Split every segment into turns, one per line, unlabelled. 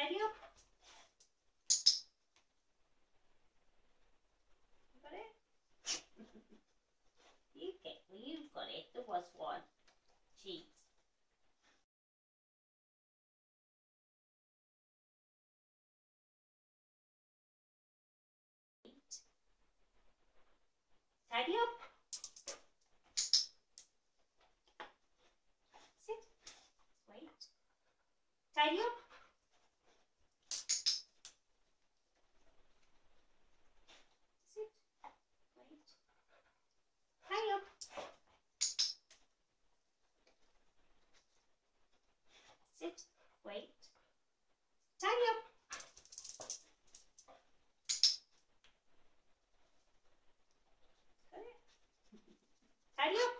Up. You got it? well, you've got it. There was one. Tidy up. Sit. Wait. Tidy up. Sit. Wait. Tidy up. Sit. Wait. Tidy up. Tidy up.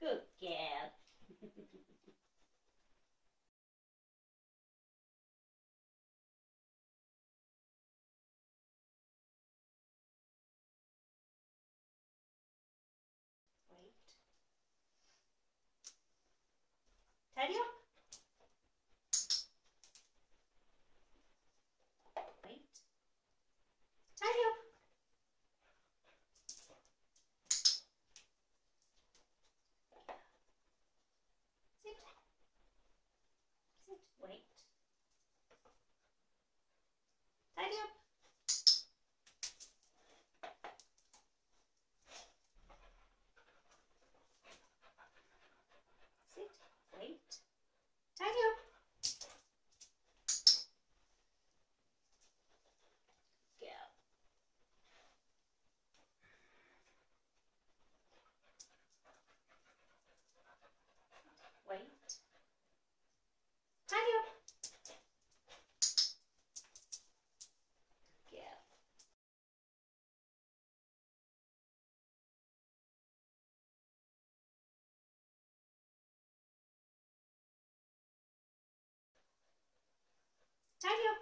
Good girl. Wait. Up. Wait. Tidy up. Sit. Sit. Wait. Tidy up. Sit. Wait. Tidy up. Go. Wait. Tidy up. Go. Tidy up.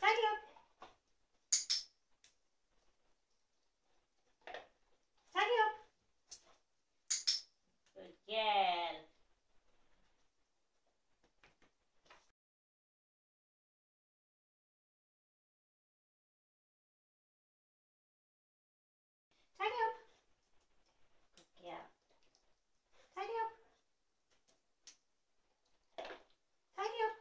Tidy up. Tidy up. Good girl. Tidy up. Good girl. Tidy up. Tidy up.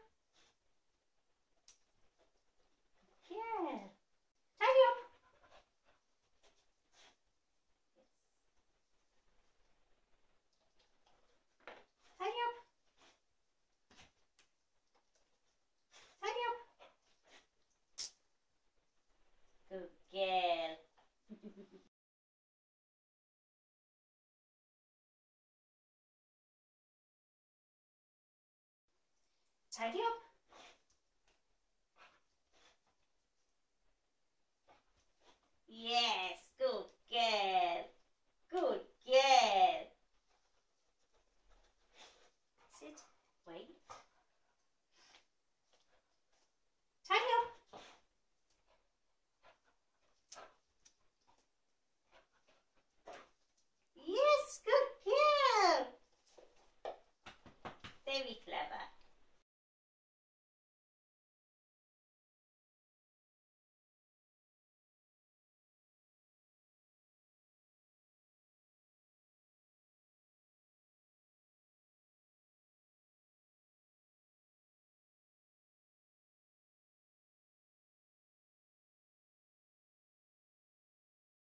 Yeah. Tidy up. Tidy up. Tidy up. Good girl. Tidy up. Yes, good girl. Good